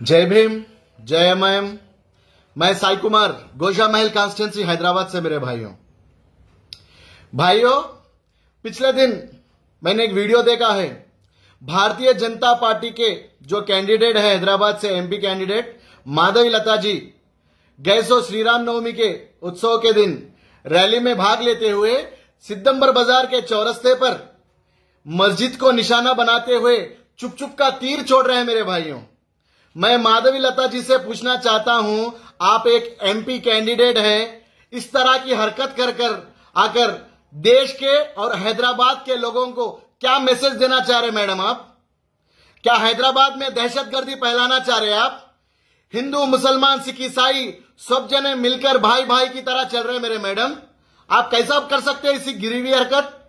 जय भीम, जय एम मैं साई कुमार गोशा महल कॉन्स्टिट्यूंसी हैदराबाद से मेरे भाइयों। भाइयों, पिछले दिन मैंने एक वीडियो देखा है। भारतीय जनता पार्टी के जो कैंडिडेट है, हैदराबाद से एमपी कैंडिडेट माधवी लता जी, गए सो श्रीराम नवमी के उत्सव के दिन रैली में भाग लेते हुए सिद्धंबर बाज़ार के चौरस्ते पर मस्जिद को निशाना बनाते हुए चुप चुप का तीर छोड़ रहे हैं मेरे भाइयों। मैं माधवी लता जी से पूछना चाहता हूँ, आप एक एमपी कैंडिडेट हैं, इस तरह की हरकत कर कर आकर देश के और हैदराबाद के लोगों को क्या मैसेज देना चाह रहे मैडम आप? क्या हैदराबाद में दहशतगर्दी फैलाना चाह रहे आप? हिंदू, मुसलमान, सिख, ईसाई सब जने मिलकर भाई भाई की तरह चल रहे मेरे मैडम। आप कैसा कर सकते हैं इसी गिरी हरकत?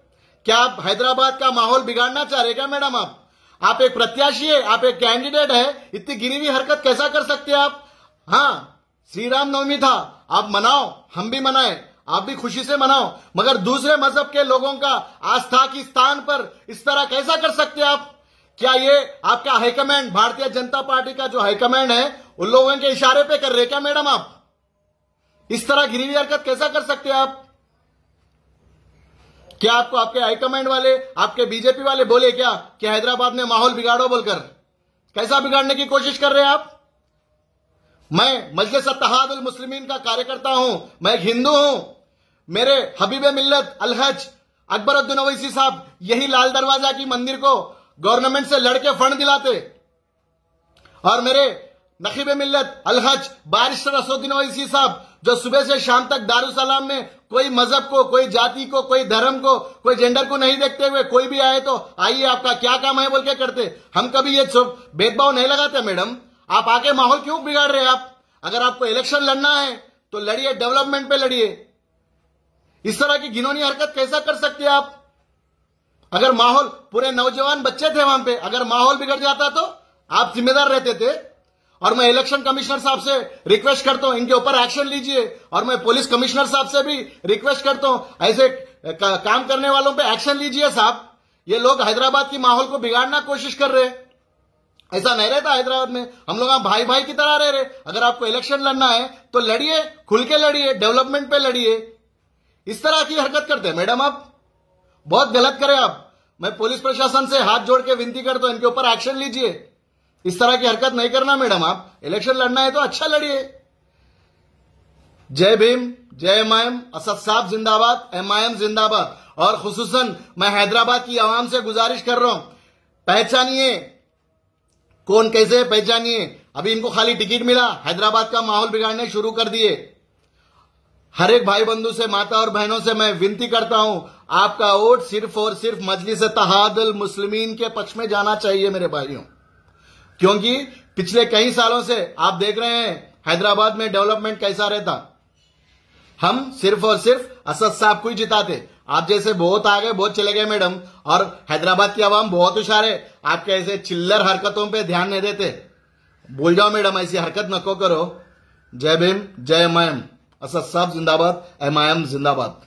क्या आप हैदराबाद का माहौल बिगाड़ना चाह रहे क्या मैडम आप? आप एक प्रत्याशी है, आप एक कैंडिडेट है, इतनी गिरी हुई हरकत कैसा कर सकते हैं आप? हाँ श्री राम नवमी था, आप मनाओ, हम भी मनाए, आप भी खुशी से मनाओ, मगर दूसरे मज़हब के लोगों का आस्था की स्थान पर इस तरह कैसा कर सकते हैं आप? क्या ये आपका हाईकमांड, भारतीय जनता पार्टी का जो हाईकमांड है, उन लोगों के इशारे पे कर रहे क्या मैडम आप? इस तरह गिरी हुई हरकत कैसा कर सकते हैं आप? क्या आपको आपके हाईकमांड वाले, आपके बीजेपी वाले बोले क्या कि हैदराबाद में माहौल बिगाड़ो बोलकर? कैसा बिगाड़ने की कोशिश कर रहे हैं आप? मैं मजलिस तहादुल मुस्लिमीन का कार्यकर्ता हूँ, मैं एक हिंदू हूँ। मेरे हबीब मिल्लत अलहज अकबरुद्दीन अवैसी साहब यही लाल दरवाज़ा की मंदिर को गवर्नमेंट से लड़के फंड दिलाते। और मेरे नकीब मिल्लत अलहज बारिस्टर असुद्दीन ओवैसी साहब जो सुबह से शाम तक दारुसलाम में कोई मज़हब को, कोई जाति को, कोई धर्म को, कोई जेंडर को नहीं देखते हुए कोई भी आए तो आइए आपका क्या काम है बोल के करते। हम कभी ये भेदभाव नहीं लगाते मैडम। आप आके माहौल क्यों बिगाड़ रहे हैं आप? अगर आपको इलेक्शन लड़ना है तो लड़िए डेवलपमेंट पे लड़िए। इस तरह की घिनौनी हरकत कैसा कर सकते आप? अगर माहौल पूरे नौजवान बच्चे थे वहाँ पे, अगर माहौल बिगड़ जाता तो आप जिम्मेदार रहते थे। और मैं इलेक्शन कमिश्नर साहब से रिक्वेस्ट करता हूँ, इनके ऊपर एक्शन लीजिए। और मैं पुलिस कमिश्नर साहब से भी रिक्वेस्ट करता हूँ, ऐसे काम करने वालों पे एक्शन लीजिए साहब। ये लोग हैदराबाद की माहौल को बिगाड़ना कोशिश कर रहे ऐसा नहीं रहता हैदराबाद में। हम लोग भाई भाई की तरह रह रहे अगर आपको इलेक्शन लड़ना है तो लड़िए, खुल के लड़िए डेवलपमेंट पे लड़िए। इस तरह की हरकत करते हैं। मैडम आप, बहुत गलत करें आप। मैं पुलिस प्रशासन से हाथ जोड़ के विनती करता हूँ, इनके ऊपर एक्शन लीजिए। इस तरह की हरकत नहीं करना, मैडम, आप। इलेक्शन लड़ना है तो अच्छा लड़िए। जय भीम, जय एम आई एम, असद साहब जिंदाबाद, एम आई एम जिंदाबाद। और खसूसन, मैं हैदराबाद की आवाम से गुजारिश कर रहा हूँ। पहचानिए। कौन कैसे पहचानिए। अभी इनको खाली टिकट मिला, हैदराबाद का माहौल बिगाड़ने शुरू कर दिए। हर एक भाई बंधु से, माता और बहनों से मैं विनती करता हूँ, आपका वोट सिर्फ़ और सिर्फ़ मजलिस तहादल मुस्लिमीन के पक्ष में जाना चाहिए, मेरे भाइयों। क्योंकि पिछले कई सालों से आप देख रहे हैं हैदराबाद में डेवलपमेंट कैसा रहता। हम सिर्फ़ और सिर्फ़ असद साहब को ही जिताते। आप जैसे बहुत आ गए बहुत चले गए मैडम, और हैदराबाद की आवाम बहुत हुशार है। आपके ऐसे चिल्लर हरकतों पे ध्यान नहीं देते। बोल जाओ मैडम, ऐसी हरकत नको करो। जय भीम, जय एम असद साहब जिंदाबाद एम जिंदाबाद।